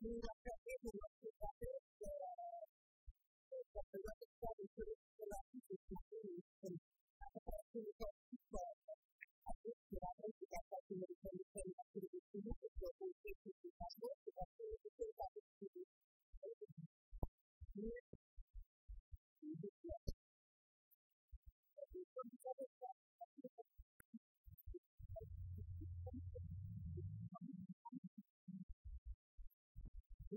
Thank you.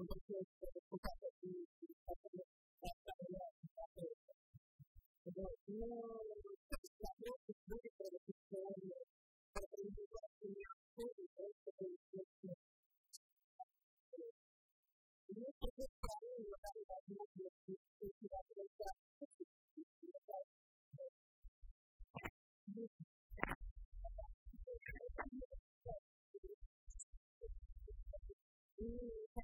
Entonces, no,